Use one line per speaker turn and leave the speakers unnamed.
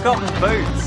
forgotten boots.